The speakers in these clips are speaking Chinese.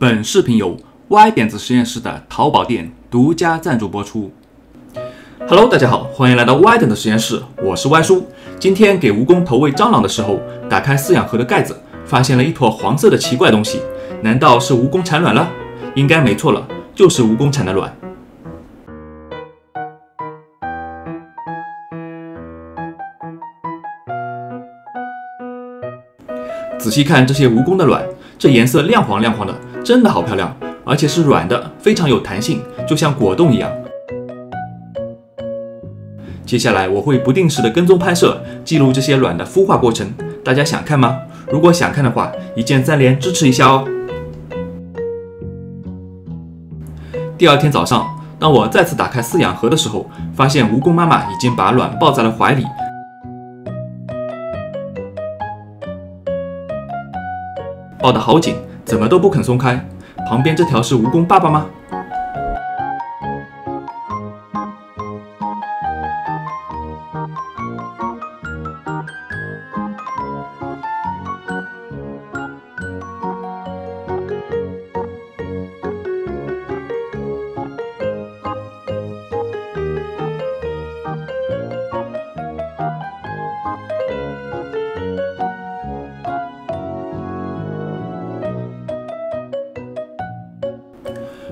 本视频由 Y 点子实验室的淘宝店独家赞助播出。Hello，大家好，欢迎来到 Y 点子实验室，我是 Y 叔。今天给蜈蚣投喂蟑螂的时候，打开饲养盒的盖子，发现了一坨黄色的奇怪东西，难道是蜈蚣产卵了？应该没错了，就是蜈蚣产的卵。仔细看这些蜈蚣的卵，这颜色亮黄亮黄的，真的好漂亮，而且是软的，非常有弹性，就像果冻一样。接下来我会不定时的跟踪拍摄，记录这些卵的孵化过程。大家想看吗？如果想看的话，一键三连支持一下哦。第二天早上，当我再次打开饲养盒的时候，发现蜈蚣妈妈已经把卵抱在了怀里。抱得好紧，怎么都不肯松开。旁边这条是蜈蚣爸爸吗？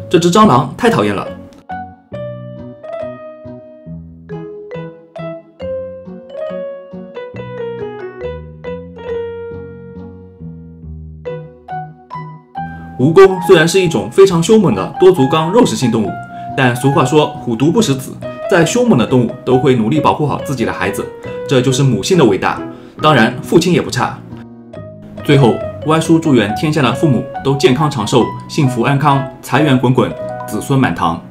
这只蟑螂太讨厌了。蜈蚣虽然是一种非常凶猛的多足纲肉食性动物，但俗话说“虎毒不食子”，再凶猛的动物都会努力保护好自己的孩子，这就是母性的伟大。当然，父亲也不差。最后。歪叔祝愿天下的父母都健康长寿、幸福安康、财源滚滚、子孙满堂。